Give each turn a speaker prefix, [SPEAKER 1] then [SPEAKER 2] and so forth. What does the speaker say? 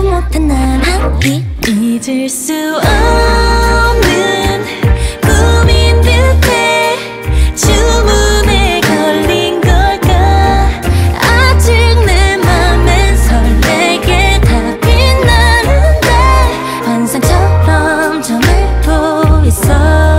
[SPEAKER 1] 극복 못한 난 함께 잊을 수 없는 꿈인 듯해 주문에 걸린 걸까? 아직 내 맘엔 설레게 다 빛나는데 환상처럼 점을 보고 있어.